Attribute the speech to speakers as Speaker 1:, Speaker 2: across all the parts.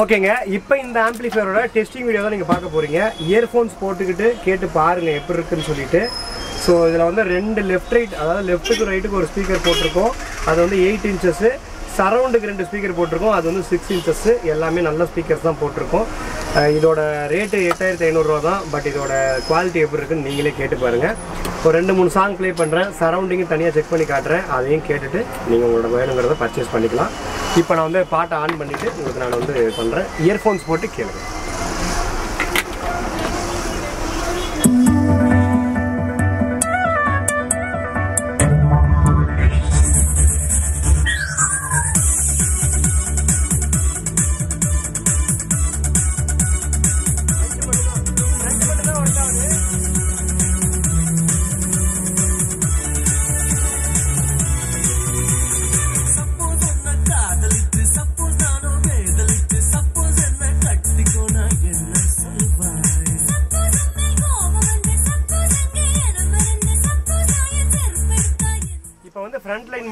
Speaker 1: ஓகேங்க இப்போ இந்த ஆம்பிளிஃபையரோட டெஸ்டிங் வீடியோ தான் நீங்கள் பார்க்க போகிறீங்க இயர்ஃபோன்ஸ் போட்டுக்கிட்டு கேட்டு பாருங்கள் எப்படி இருக்குன்னு சொல்லிட்டு. ஸோ இதில் வந்து ரெண்டு லெஃப்ட் ரைட் அதாவது லெஃப்ட்டுக்கு ரைட்டுக்கு ஒரு ஸ்பீக்கர் போட்டிருக்கோம். அது வந்து எயிட் இன்ச்சஸ்ஸு சரௌண்டுக்கு ரெண்டு ஸ்பீக்கர் போட்டிருக்கோம். அது வந்து சிக்ஸ் இன்ச்சஸ்ஸு எல்லாமே நல்ல ஸ்பீக்கர்ஸ் தான் போட்டிருக்கோம். இதோட ரேட்டு எட்டாயிரத்தி ஐநூறுரூவா தான் பட் இதோட குவாலிட்டி எப்படி இருக்குன்னு நீங்களே கேட்டு பாருங்கள் ஒரு ரெண்டு மூணு சாங் ப்ளே பண்ணுறேன் சரௌண்டிங்கும் தனியாக செக் பண்ணி காட்டுறேன். அதையும் கேட்டுட்டு நீங்கள் உங்களோட வேணுங்கிறத பர்ச்சேஸ் பண்ணிக்கலாம். இப்போ நான் வந்து பாட்டை ஆன் பண்ணிவிட்டு உங்களுக்கு நான் வந்து பண்ணுறேன் இயர்ஃபோன்ஸ் போட்டு கேளுங்க.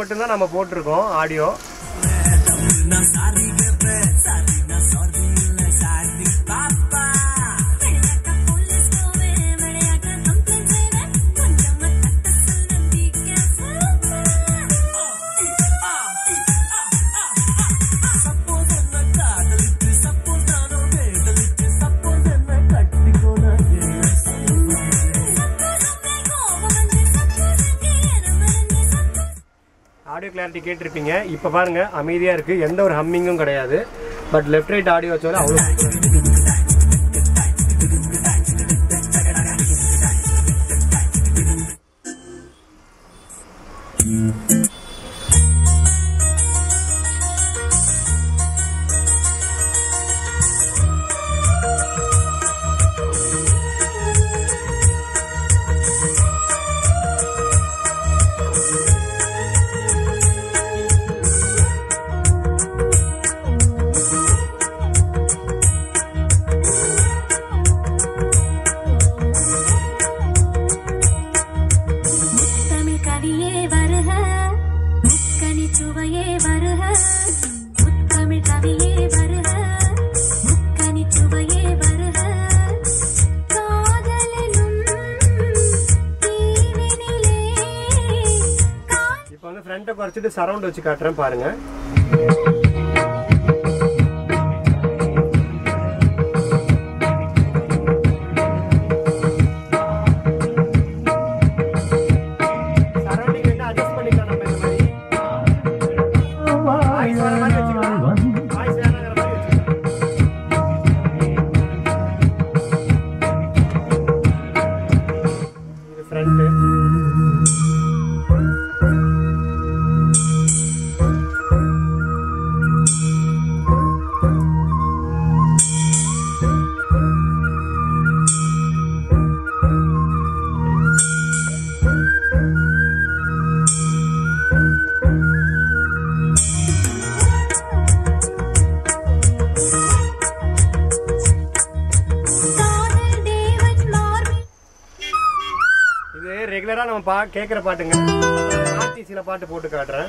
Speaker 1: மட்டும்தான் நம்ம போட்டிருக்கோம் ஆடியோ கிளாரிட்டி கேட்டிருப்பீங்க. இப்போ பாருங்க அமைதியாக இருக்குது எந்த ஒரு ஹம்மிங்கும் கிடையாது. பட் லெஃப்ட் ரைட் ஆடியோ வச்சாலும் அவ்வளோ ஃப்ரண்ட்டை குறைச்சிட்டு சரௌண்ட் வச்சு காட்டுறேன் பாருங்க. ரெகுலரா நம்ம பா கேட்குற பாட்டுங்க. மாத்தி சில பாட்டு போட்டு காட்டுறேன்.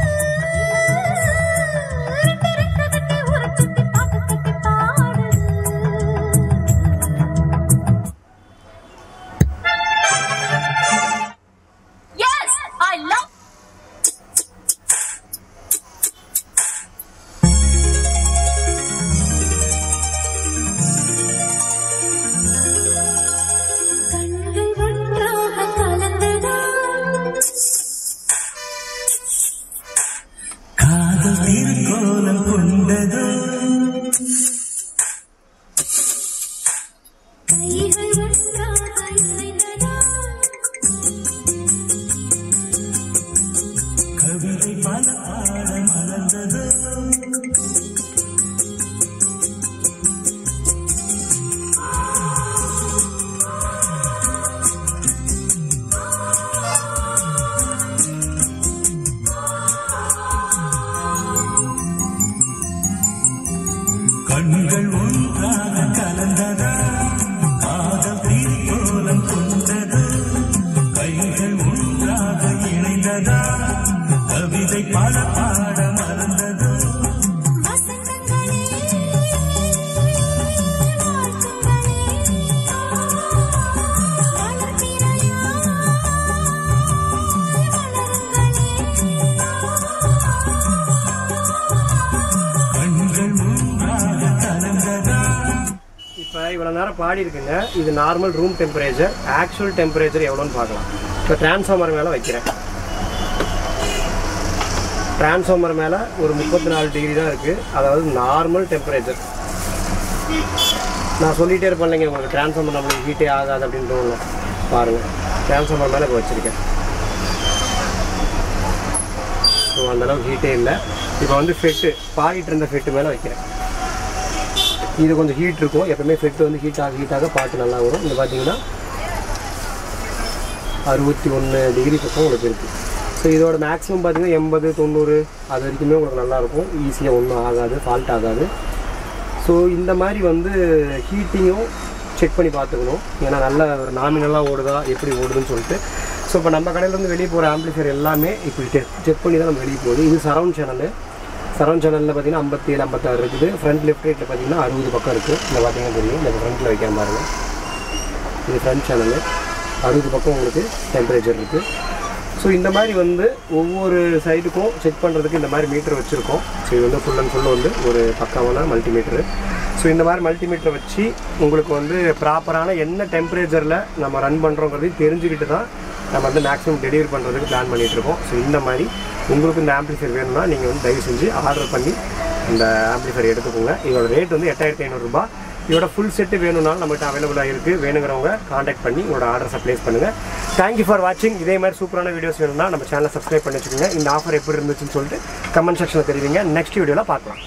Speaker 2: அது திருக்கோலம்
Speaker 1: கொண்டதோ? கண்கள் நேரம் பாடி இருக்குங்க. இது normal room temperature actual temperature எவ்வளோன்னு பார்க்கலாம். இப்போ டிரான்ஸ்ஃபார்மர் மேலே வைக்கிறேன். டிரான்ஸ்ஃபார்மர் மேலே ஒரு முப்பத்தி நாலு டிகிரி தான் இருக்குது அதாவது நார்மல் டெம்பரேச்சர் நான் சொல்லிகிட்டே இருப்பேன் இல்லைங்க உங்களுக்கு டிரான்ஸ்ஃபார்மர் நம்மளுக்கு ஹீட்டே ஆகாது அப்படின்னு ஒன்று பாருங்கள் டிரான்ஸ்ஃபார்மர் மேலே இப்போ வச்சுருக்கேன். ஸோ அந்தளவுக்கு ஹீட்டே இல்லை. இப்போ வந்து ஃபெட்டு பாடிட்டு இருந்த ஃபெட்டு மேலே வைக்கிறேன். இது கொஞ்சம் ஹீட் இருக்கும். எப்பவுமே ஃபெட்டு வந்து ஹீட் ஆக ஹீட் ஆக பாட்டு நல்லா வரும். இது பார்த்தீங்கன்னா அறுபத்தி ஒன்று டிகிரி பக்கம் உங்களுக்கு இருக்குது ஸோ இதோட மேக்ஸிமம் பார்த்தீங்கன்னா எண்பது தொண்ணூறு அது வரைக்குமே உங்களுக்கு நல்லாயிருக்கும் ஈஸியாக ஒன்றும் ஆகாது ஃபால்ட் ஆகாது. ஸோ இந்த மாதிரி வந்து ஹீட்டிங்கும் செக் பண்ணி பார்த்துக்கணும். ஏன்னா நல்ல ஒரு நாமினலாக ஓடுதா எப்படி ஓடுதுன்னு சொல்லிட்டு. ஸோ இப்போ நம்ம கடையிலேருந்து வெளியே போகிற ஆம்பிளிஃபையர் எல்லாமே இப்படி செக் பண்ணி தான் நம்ம வெளியே போகுது. இது சரவுண்ட் சேனலு சரௌண்ட் சேனலில் பார்த்தீங்கன்னா ஐம்பத்தேழு ஐம்பத்தாறு இருக்குது. ஃப்ரண்ட் லெஃப்ட் ரைட்டில் பார்த்தீங்கன்னா அறுபது பக்கம் இருக்குது இந்த பார்த்தீங்கன்னா தெரியும். இந்த ஃப்ரண்ட்டில் வைக்கிற பாருங்கள் இது ஃப்ரண்ட் சேனலு அறுபது பக்கம் உங்களுக்கு டெம்பரேச்சர் இருக்குது ஸோ இந்த மாதிரி வந்து ஒவ்வொரு சைடுக்கும் செக் பண்ணுறதுக்கு இந்த மாதிரி மீட்டர் வச்சுருக்கோம். ஸோ இது வந்து ஃபுல் அண்ட் ஃபுல் வந்து ஒரு பக்காவான மல்டிமீட்டரு ஸோ இந்த மாதிரி மல்டிமீட்டரை வச்சு உங்களுக்கு வந்து ப்ராப்பரான என்ன டெம்பரேச்சரில் நம்ம ரன் பண்ணுறோங்கிறதையும் தெரிஞ்சுக்கிட்டு தான் நம்ம வந்து மேக்ஸிமம் டெலிவரி பண்ணுறதுக்கு பிளான் பண்ணிகிட்டு இருக்கோம். ஸோ இந்த மாதிரி உங்களுக்கு இந்த ஆம்பிளிஃபையர் வேணும்னா நீங்கள் வந்து தயவு செஞ்சு ஆர்டர் பண்ணி இந்த ஆம்பிளிஃபையர் எடுத்துக்கோங்க. இதோட ரேட் வந்து எட்டாயிரத்தி ஐநூறுரூபா இதோட ஃபுல் செட்டு வேணும்னாலும் நம்மகிட்ட அவைலபிளாக இருக்குது வேணுங்கிறவங்க காண்டாக்ட் பண்ணி உங்களோட ஆர்டர்ஸை ப்ளேஸ் பண்ணுங்கள் தேங்க்யூ ஃபார் வாட்சிங் இதே மாதிரி சூப்பரான வீடியோஸ் வேணும்னா நம்ம சேனலை சப்ஸ்கிரைப் பண்ணி வச்சுக்கோங்க. இந்த ஆஃபர் எப்படி இருந்துச்சுன்னு சொல்லிட்டு கமெண்ட் செக்ஷனில் தெரிவிங்க. நெக்ஸ்ட் வீடியோவில் பார்க்கலாம்.